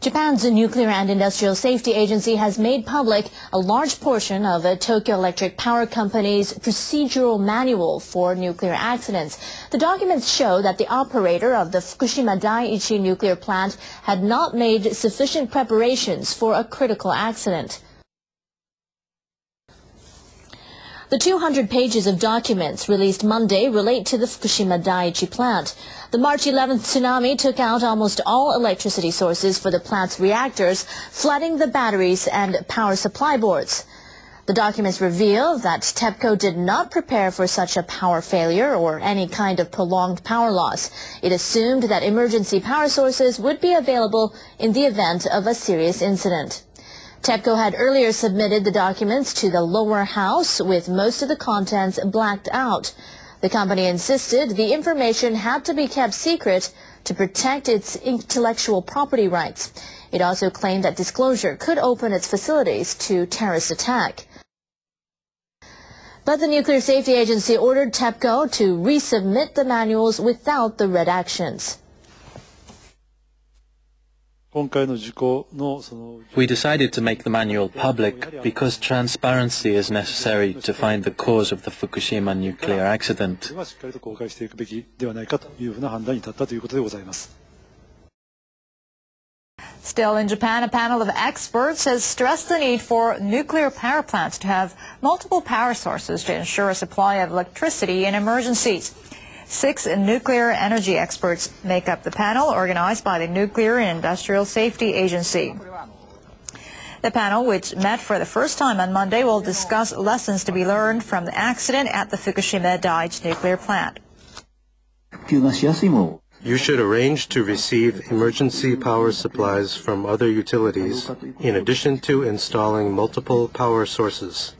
Japan's Nuclear and Industrial Safety Agency has made public a large portion of a Tokyo Electric Power Company's procedural manual for nuclear accidents. The documents show that the operator of the Fukushima Daiichi nuclear plant had not made sufficient preparations for a critical accident. The 200 pages of documents released Monday relate to the Fukushima Daiichi plant. The March 11th tsunami took out almost all electricity sources for the plant's reactors, flooding the batteries and power supply boards. The documents reveal that TEPCO did not prepare for such a power failure or any kind of prolonged power loss. It assumed that emergency power sources would be available in the event of a serious incident. TEPCO had earlier submitted the documents to the lower house with most of the contents blacked out. The company insisted the information had to be kept secret to protect its intellectual property rights. It also claimed that disclosure could open its facilities to terrorist attack. But the Nuclear Safety Agency ordered TEPCO to resubmit the manuals without the redactions. We decided to make the manual public because transparency is necessary to find the cause of the Fukushima nuclear accident. Still in Japan, a panel of experts has stressed the need for nuclear power plants to have multiple power sources to ensure a supply of electricity in emergencies. Six nuclear energy experts make up the panel organized by the Nuclear and Industrial Safety Agency. The panel, which met for the first time on Monday, will discuss lessons to be learned from the accident at the Fukushima Daiichi nuclear plant. You should arrange to receive emergency power supplies from other utilities, in addition to installing multiple power sources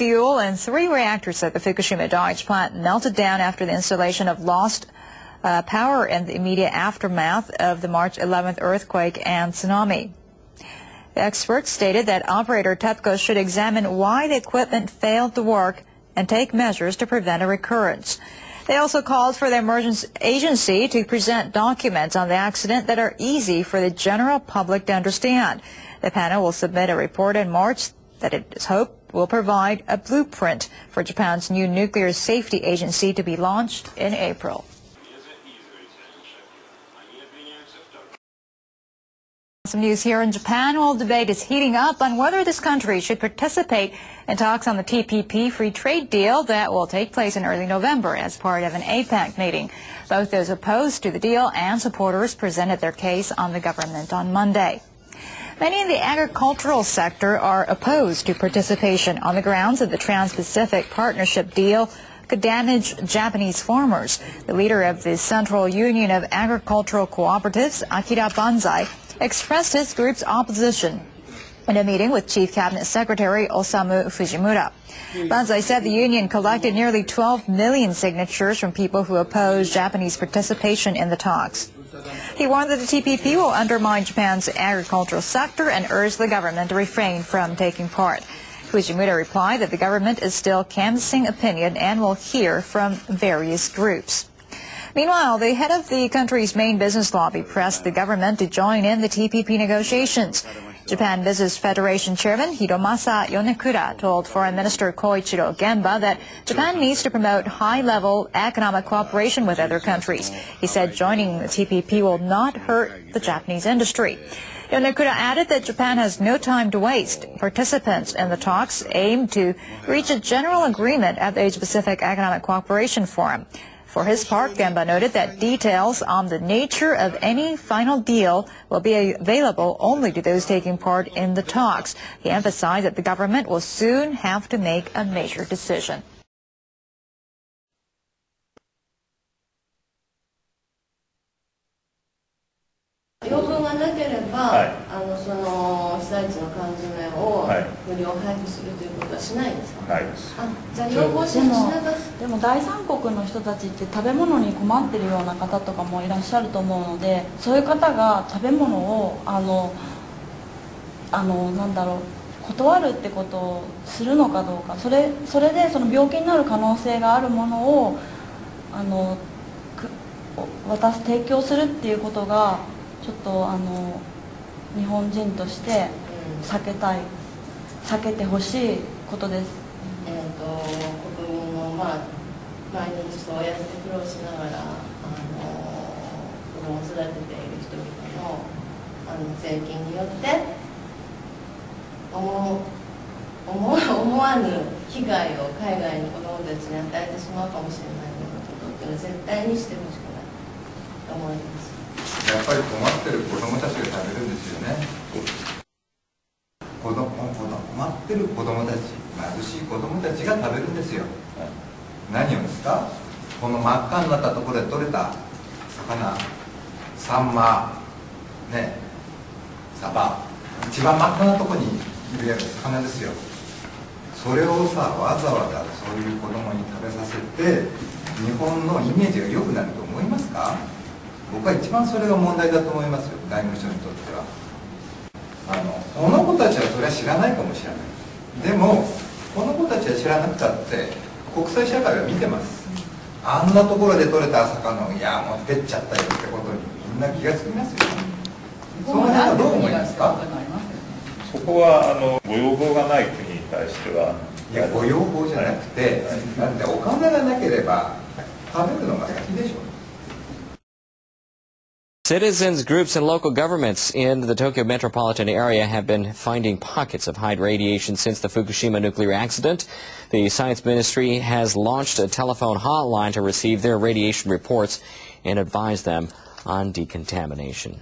fuel and three reactors at the Fukushima Daiichi plant melted down after the installation of lost uh, power in the immediate aftermath of the March 11th earthquake and tsunami. The experts stated that operator TEPCO should examine why the equipment failed to work and take measures to prevent a recurrence. They also called for the emergency agency to present documents on the accident that are easy for the general public to understand. The panel will submit a report in March that it is hoped will provide a blueprint for Japan's new nuclear safety agency to be launched in April. Some news here in Japan. Well, debate is heating up on whether this country should participate in talks on the TPP free trade deal that will take place in early November as part of an APEC meeting. Both those opposed to the deal and supporters presented their case on the government on Monday. Many in the agricultural sector are opposed to participation on the grounds that the Trans-Pacific Partnership deal could damage Japanese farmers. The leader of the Central Union of Agricultural Cooperatives, Akira Banzai, expressed his group's opposition in a meeting with Chief Cabinet Secretary Osamu Fujimura. Banzai said the union collected nearly 12 million signatures from people who oppose Japanese participation in the talks. He warned that the TPP will undermine Japan's agricultural sector and urged the government to refrain from taking part. Fujimura replied that the government is still canvassing opinion and will hear from various groups. Meanwhile, the head of the country's main business lobby pressed the government to join in the TPP negotiations. Japan Business Federation Chairman Hiromasa Yonekura told Foreign Minister Koichiro Genba that Japan needs to promote high-level economic cooperation with other countries. He said joining the TPP will not hurt the Japanese industry. Yonekura added that Japan has no time to waste. Participants in the talks aim to reach a general agreement at the Asia-Pacific Economic Cooperation Forum. For his part, Genba noted that details on the nature of any final deal will be available only to those taking part in the talks. He emphasized that the government will soon have to make a major decision. を無料配布するということはしないですか、はい、あじゃあ要望しながでも第三国の人たちって食べ物に困ってるような方とかもいらっしゃると思うのでそういう方が食べ物をあのあのなんだろう断るってことをするのかどうか。それそれでその病気になる可能性があるものをあの渡す提供するっていうことがちょっとあの日本人として避けたい避けてほしいことです。えーと、国民の、まあ、毎日そうやって苦労しながらあの子供を育てている人々のあの税金によって思思思わぬ被害を海外の子供たちに与えてしまうかもしれないようなことっていうのは絶対にしてほしくないと思います。やっぱり困ってる子どもたちが食べるんですよねってる子どもたち貧しい子どもたちが食べるんですよ。何をですか？この真っ赤になったところで取れた魚。サンマ。ね。サバ。一番真っ赤なところにいる魚ですよ。それをさわざわざそういう子供に食べさせて日本のイメージが良くなると思いますか？僕は一番それが問題だと思いますよ。外務省にとっては。あのこの子たちはそれは知らないかもしれないでもこの子たちは知らなくたって国際社会は見てます。あんなところで取れた魚をいやもう減っちゃったよってことにみんな気が付きますよその辺はどう思いますか？そこはあのご要望がない国に対しては。いやご要望じゃなくて、だってお金がなければ食べるのが先でしょ Citizens groups and local governments in the Tokyo metropolitan area have been finding pockets of high radiation since the Fukushima nuclear accident. The Science Ministry has launched a telephone hotline to receive their radiation reports and advise them on decontamination.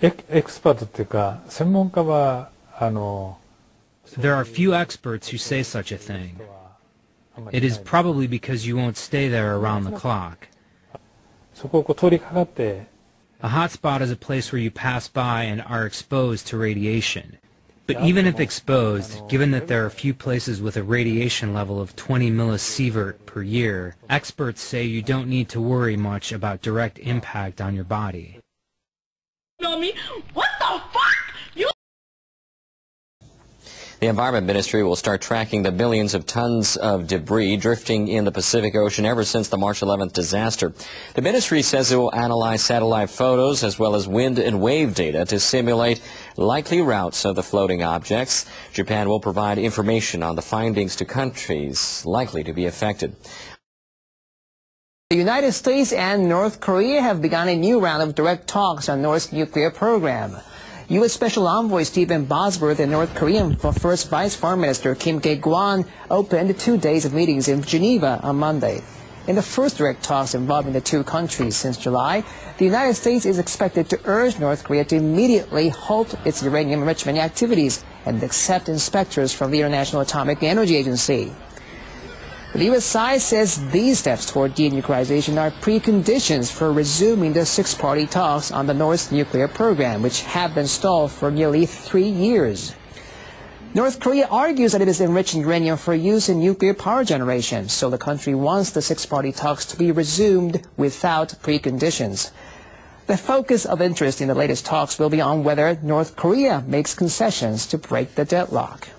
エクスパートっていうか専門家はあの there are few experts who say such a thing. It is probably because you won't stay there around the clock. A hotspot is a place where you pass by and are exposed to radiation. But even if exposed, given that there are few places with a radiation level of 20 millisievert per year, experts say you don't need to worry much about direct impact on your body. What the fuck? The Environment Ministry will start tracking the billions of tons of debris drifting in the Pacific Ocean ever since the March 11th disaster. The ministry says it will analyze satellite photos as well as wind and wave data to simulate likely routes of the floating objects. Japan will provide information on the findings to countries likely to be affected. The United States and North Korea have begun a new round of direct talks on North's nuclear program. U.S. Special Envoy Stephen Bosworth and North Korean First Vice Foreign Minister Kim Kye-gwan opened two days of meetings in Geneva on Monday. In the first direct talks involving the two countries since July, the United States is expected to urge North Korea to immediately halt its uranium enrichment activities and accept inspectors from the International Atomic Energy Agency. The U.S. says these steps toward denuclearization are preconditions for resuming the six-party talks on the North's nuclear program, which have been stalled for nearly three years. North Korea argues that it is enriching uranium for use in nuclear power generation, so the country wants the six-party talks to be resumed without preconditions. The focus of interest in the latest talks will be on whether North Korea makes concessions to break the deadlock.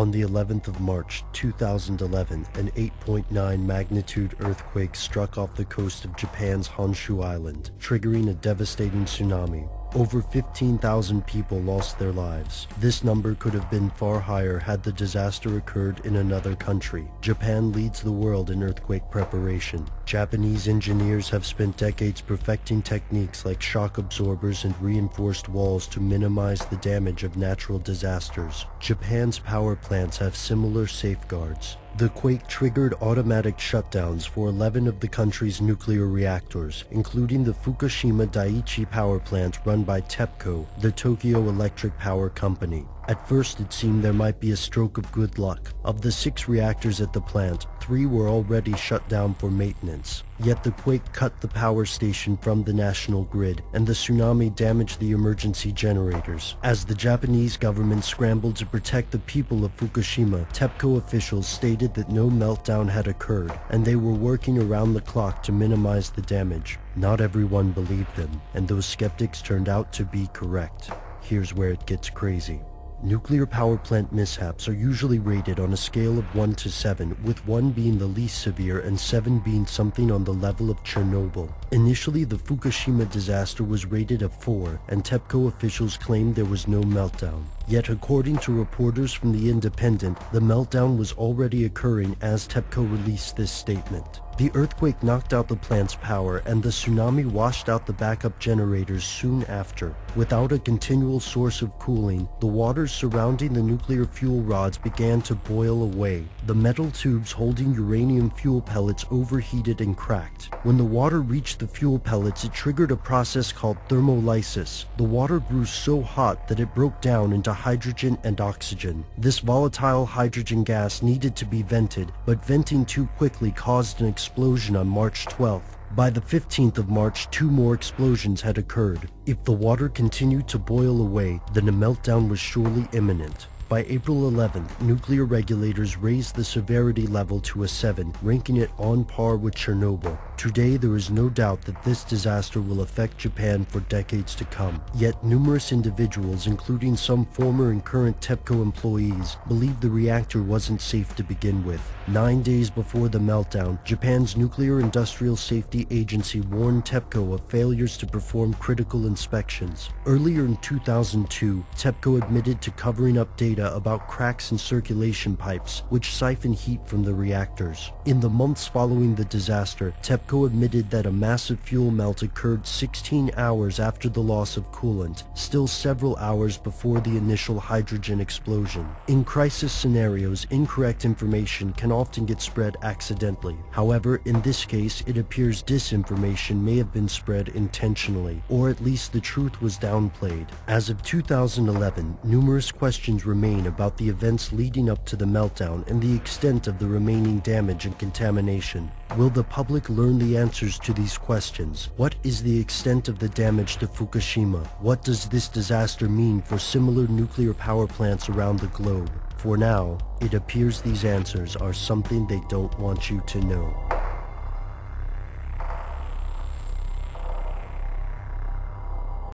On the 11th of March 2011, an 8.9 magnitude earthquake struck off the coast of Japan's Honshu Island, triggering a devastating tsunami. Over 15,000 people lost their lives. This number could have been far higher had the disaster occurred in another country. Japan leads the world in earthquake preparation. Japanese engineers have spent decades perfecting techniques like shock absorbers and reinforced walls to minimize the damage of natural disasters. Japan's power plants have similar safeguards. The quake triggered automatic shutdowns for 11 of the country's nuclear reactors, including the Fukushima Daiichi power plant run by TEPCO, the Tokyo Electric Power Company. At first it seemed there might be a stroke of good luck. Of the six reactors at the plant, three were already shut down for maintenance. Yet the quake cut the power station from the national grid, and the tsunami damaged the emergency generators. As the Japanese government scrambled to protect the people of Fukushima, TEPCO officials stated that no meltdown had occurred, and they were working around the clock to minimize the damage. Not everyone believed them, and those skeptics turned out to be correct. Here's where it gets crazy. Nuclear power plant mishaps are usually rated on a scale of 1 to 7, with 1 being the least severe and 7 being something on the level of Chernobyl. Initially, the Fukushima disaster was rated a 4, and TEPCO officials claimed there was no meltdown. Yet according to reporters from The Independent, the meltdown was already occurring as TEPCO released this statement. The earthquake knocked out the plant's power and the tsunami washed out the backup generators soon after. Without a continual source of cooling, the waters surrounding the nuclear fuel rods began to boil away. The metal tubes holding uranium fuel pellets overheated and cracked. When the water reached the fuel pellets, it triggered a process called thermolysis. The water grew so hot that it broke down into hydrogen and oxygen. This volatile hydrogen gas needed to be vented, but venting too quickly caused an explosion on March 12th. By the 15th of March, two more explosions had occurred. If the water continued to boil away, then a meltdown was surely imminent. By April 11th, nuclear regulators raised the severity level to a 7, ranking it on par with Chernobyl. Today, there is no doubt that this disaster will affect Japan for decades to come. Yet numerous individuals, including some former and current TEPCO employees, believe the reactor wasn't safe to begin with. Nine days before the meltdown, Japan's Nuclear Industrial Safety Agency warned TEPCO of failures to perform critical inspections. Earlier in 2002, TEPCO admitted to covering up data about cracks in circulation pipes, which siphon heat from the reactors. In the months following the disaster, TEPCO admitted that a massive fuel melt occurred 16 hours after the loss of coolant, still several hours before the initial hydrogen explosion. In crisis scenarios, incorrect information can often get spread accidentally. However, in this case, it appears disinformation may have been spread intentionally, or at least the truth was downplayed. As of 2011, numerous questions remain about the events leading up to the meltdown and the extent of the remaining damage and contamination. Will the public learn the answers to these questions? What is the extent of the damage to Fukushima? What does this disaster mean for similar nuclear power plants around the globe? For now, it appears these answers are something they don't want you to know.